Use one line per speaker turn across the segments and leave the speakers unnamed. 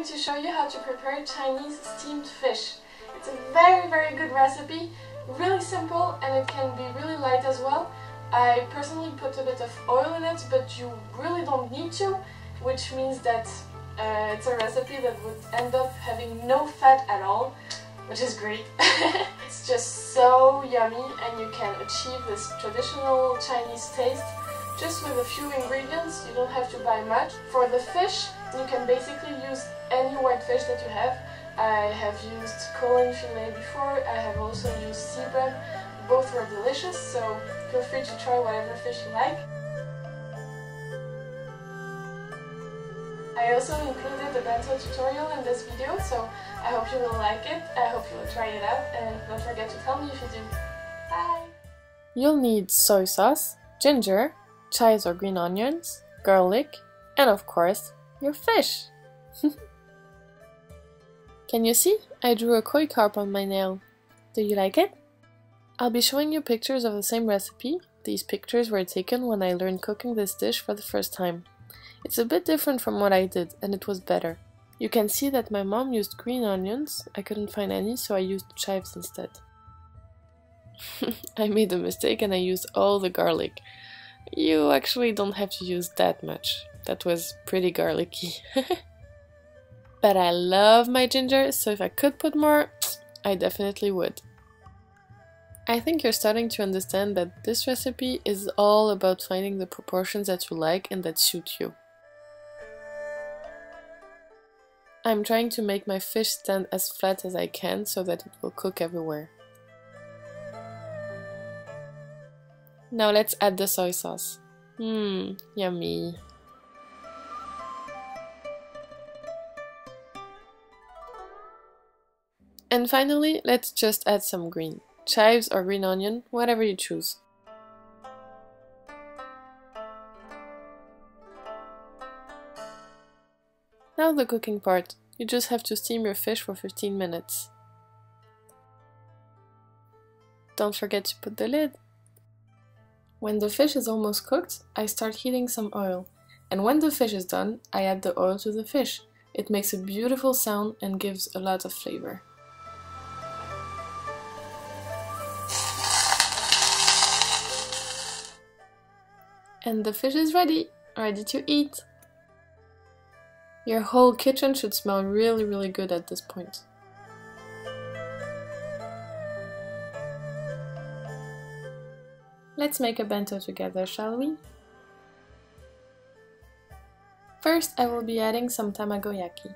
going to show you how to prepare Chinese steamed fish. It's a very very good recipe, really simple and it can be really light as well. I personally put a bit of oil in it but you really don't need to, which means that uh, it's a recipe that would end up having no fat at all, which is great. it's just so yummy and you can achieve this traditional Chinese taste just with a few ingredients, you don't have to buy much. For the fish, you can basically use any white fish that you have. I have used Colin fillet before, I have also used sea bream. Both were delicious, so feel free to try whatever fish you like. I also included a bento tutorial in this video, so I hope you will like it, I hope you will try it out, and don't forget to tell me if you do. Bye!
You'll need soy sauce, ginger, chives or green onions, garlic, and of course, your fish. Can you see? I drew a koi carp on my nail. Do you like it? I'll be showing you pictures of the same recipe. These pictures were taken when I learned cooking this dish for the first time. It's a bit different from what I did, and it was better. You can see that my mom used green onions, I couldn't find any so I used chives instead. I made a mistake and I used all the garlic. You actually don't have to use that much. That was pretty garlicky. but I love my ginger, so if I could put more, I definitely would. I think you're starting to understand that this recipe is all about finding the proportions that you like and that suit you. I'm trying to make my fish stand as flat as I can so that it will cook everywhere. Now let's add the soy sauce. Mmm, yummy. And finally, let's just add some green. Chives or green onion, whatever you choose. Now the cooking part. You just have to steam your fish for 15 minutes. Don't forget to put the lid. When the fish is almost cooked, I start heating some oil. And when the fish is done, I add the oil to the fish. It makes a beautiful sound and gives a lot of flavor. And the fish is ready, ready to eat. Your whole kitchen should smell really really good at this point. Let's make a bento together, shall we? First, I will be adding some tamagoyaki.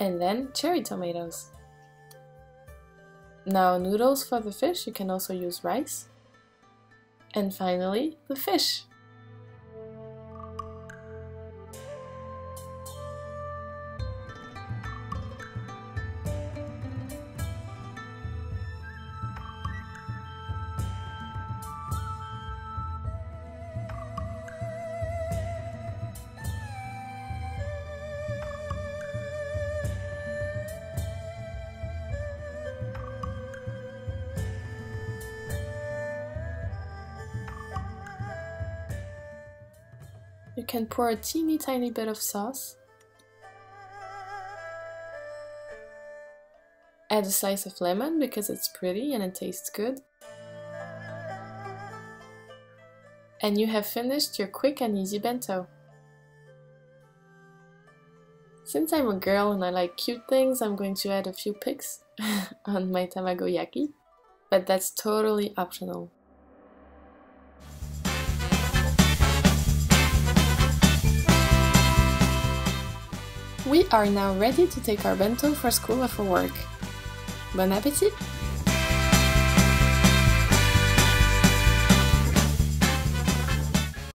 And then cherry tomatoes. Now noodles for the fish, you can also use rice. And finally, the fish. Can pour a teeny tiny bit of sauce. Add a slice of lemon because it's pretty and it tastes good. And you have finished your quick and easy bento. Since I'm a girl and I like cute things, I'm going to add a few pics on my tamagoyaki, but that's totally optional. We are now ready to take our bento for school or for work. Bon appétit!